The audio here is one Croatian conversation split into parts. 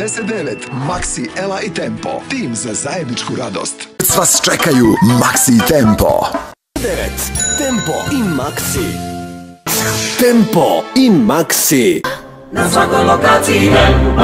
10.9. Maxi, Ela i Tempo. Tim za zajedničku radost. S vas čekaju Maxi i Tempo. 9. Tempo i Maxi. Tempo i Maxi. Na svakoj lokaciji Tempo,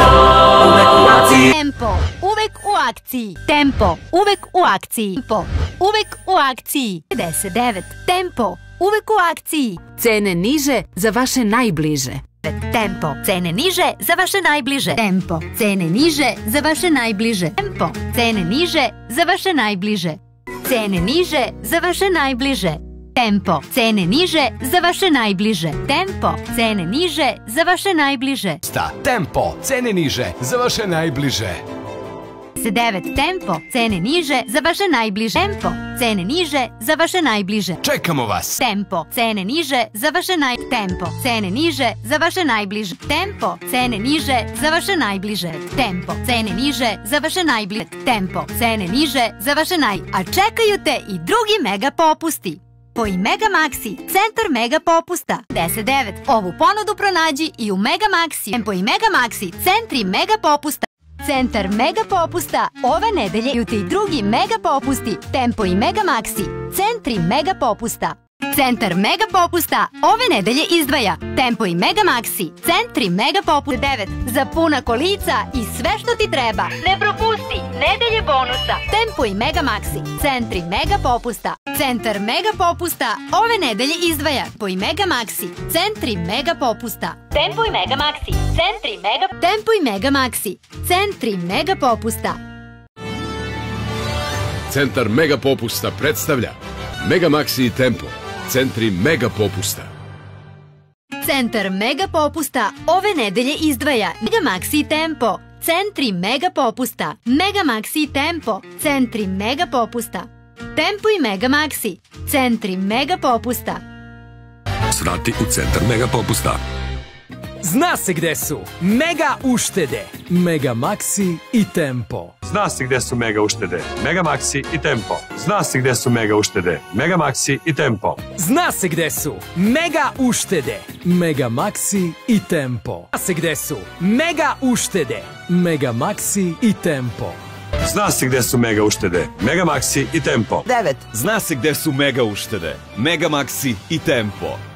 uvek u akciji Tempo, uvek u akciji. Tempo, uvek u akciji. Tempo, uvek u akciji. 59. Tempo, uvek u akciji. Cene niže za vaše najbliže. Tempo, cene niže za vaše najbliže. Tempo, cene niže za vaše najbliže. Tempo, cene niže za vaše najbliže. Cene niže za vaše najbliže. Tempo, cene niže za vaše najbliže. Tempo, cene niže za vaše najbliže. Sta Tempo, cene niže za vaše najbliže. 9. Tempo, cene niže za vaše najbliže. Tempo, cene niže za vaše najbliže. Čekamo vas. Tempo, cene niže za vaše naj... Tempo, cene niže za vaše najbliže. Tempo, cene niže za vaše najbliže. Tempo, cene niže za vaše najbliže. Tempo, cene niže za vaše naj... A čekaju te i drugi mega popusti. Po i Mega Maxi, centar mega popusta. 10.9. Ovu ponudu pronađi i u Mega Maxi. Tempo i Mega Maxi, centri mega popusta. Centar Mega Popusta ove nedelje ju te i drugi Mega Popusti, Tempo i Mega Maxi, centri Mega Popusta. Centar Mega Popusta ove nedelje izdvaja. Tempo i Mega Maxi, centri Mega Popusta. 9 za puna kolica i sve što ti treba. Ne propusti nedelje bonusa. Tempo i Mega Maxi, centri Mega Popusta. Centar Mega Popusta ove nedelje izdvaja Tempo i Mega Maxi, centri Mega Popusta. Tempo i Mega Maxi, centri Mega Tempo i Mega Maxi, centri Mega Popusta. Centar Mega Popusta predstavlja Mega Maxi i Tempo, centri Mega Popusta. Centar Mega Popusta ove nedelje izdvaja Mega Maxi Tempo, centri Mega Popusta, Mega Maxi Tempo, centri Mega Popusta. Tempo i Mega Maxi, centri Mega Popusta. Svrati u centar mega popusta. Zna se gde su mega uštede. Mega Maxi i Tempo. Zna se gde su mega uštede. Mega Maxi i Tempo. Zna se gde su mega uštede. Mega Maxi i Tempo. Zna se gde su mega uštede. Mega Maxi i Tempo. Zna se gde su mega uštede. Mega Maxi i Tempo. Zna se gde su mega uštede. Mega Maxi i Tempo. 9. Zna se gde su mega uštede. Mega Maxi i Tempo.